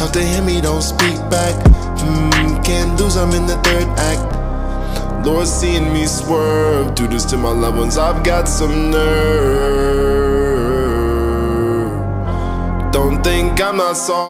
Talk to him, he don't speak back. Hmm, can't lose, I'm in the third act. Lord, seeing me swerve, do this to my loved ones, I've got some nerve. Don't think I'm not sorry.